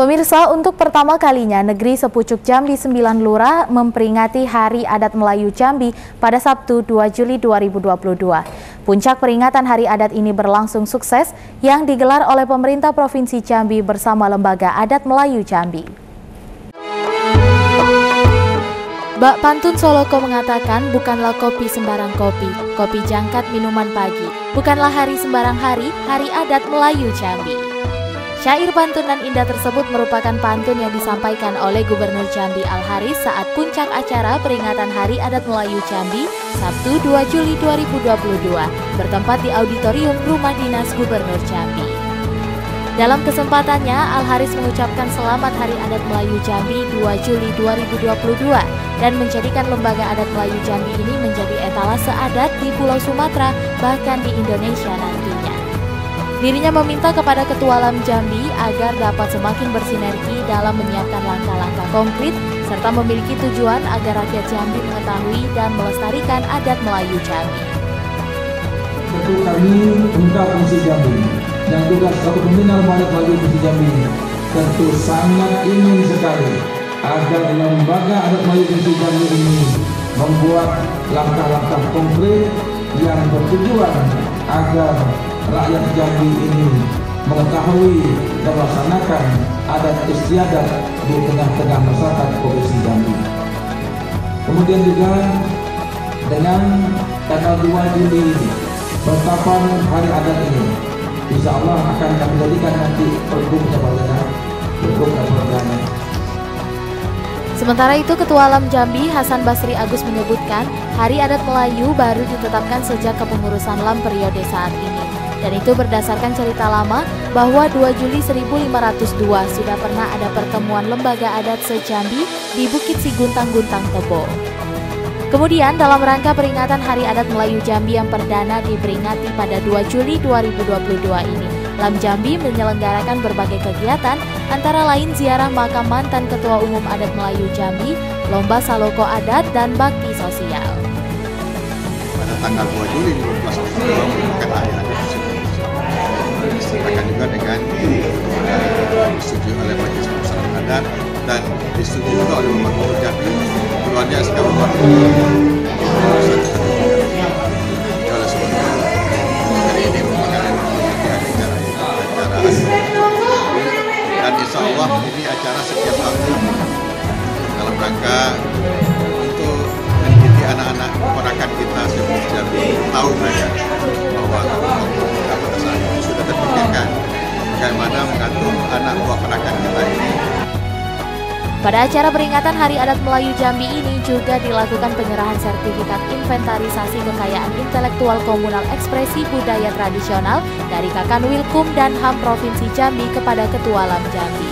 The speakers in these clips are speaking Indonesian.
Pemirsa, untuk pertama kalinya negeri Sepucuk Jambi 9 Lurah memperingati Hari Adat Melayu Jambi pada Sabtu 2 Juli 2022. Puncak peringatan Hari Adat ini berlangsung sukses yang digelar oleh pemerintah Provinsi Jambi bersama Lembaga Adat Melayu Jambi. Bak Pantun Soloko mengatakan bukanlah kopi sembarang kopi, kopi jangkat minuman pagi. Bukanlah hari sembarang hari, hari adat Melayu Jambi. Syair pantun dan indah tersebut merupakan pantun yang disampaikan oleh Gubernur Jambi Al-Haris saat puncak acara peringatan Hari Adat Melayu Jambi Sabtu 2 Juli 2022 bertempat di Auditorium Rumah Dinas Gubernur Jambi. Dalam kesempatannya, Al-Haris mengucapkan selamat Hari Adat Melayu Jambi 2 Juli 2022 dan menjadikan Lembaga Adat Melayu Jambi ini menjadi etalase adat di Pulau Sumatera bahkan di Indonesia nantinya. Dirinya meminta kepada Ketua Lam Jambi agar dapat semakin bersinergi dalam menyiapkan langkah-langkah konkret serta memiliki tujuan agar rakyat Jambi mengetahui dan melestarikan adat Melayu Jambi. Tentu kami pemerintah Provinsi Jambi dan juga satu pembina Lembaga Melayu Provinsi Jambi tentu sangat ingin sekali agar lembaga adat Melayu Provinsi Jambi ini membuat langkah-langkah konkret yang bertujuan agar rakyat Jambi ini mengetahui dan melaksanakan adat istiadat di tengah-tengah masyarakat Provinsi Jambi. Kemudian juga dengan tanggal 2 Juli penetapan hari adat ini, insya Allah akan kami jadikan nanti pergub Jabalena, pergub Jabalena. Sementara itu, Ketua Alam Jambi Hasan Basri Agus menyebutkan Hari Adat Melayu baru ditetapkan sejak kepengurusan LAM periode saat ini. Dan itu berdasarkan cerita lama bahwa 2 Juli 1502 sudah pernah ada pertemuan lembaga adat sejambi di Bukit Siguntang-Guntang Tebo. Kemudian dalam rangka peringatan Hari Adat Melayu Jambi yang perdana diperingati pada 2 Juli 2022 ini, Lam Jambi menyelenggarakan berbagai kegiatan antara lain ziarah makam mantan Ketua Umum Adat Melayu Jambi, lomba saloko adat dan bakti sosial. Pada tanggal 2 Juli 2022 merupakan hari adat disertakan juga dengan disetujui oleh Majelis Perusahaan Adat dan disetujui juga oleh Bapak Gubernur Jambi. Keluarnya acara acara. Dan insya Allah ini acara setiap tahun dalam rangka anak buah ponakan kita ini. Pada acara peringatan Hari Adat Melayu Jambi ini juga dilakukan penyerahan sertifikat inventarisasi kekayaan intelektual komunal ekspresi budaya tradisional dari Kakan Wilkum dan HAM Provinsi Jambi kepada Ketua Lam Jambi.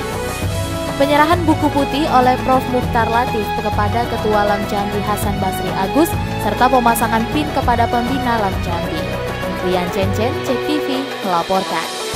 Penyerahan buku putih oleh Prof. Mukhtar Latif kepada Ketua Lam Jambi Hasan Basri Agus serta pemasangan PIN kepada pembina Lam Jambi. Rian Cencen, Cek TV, melaporkan.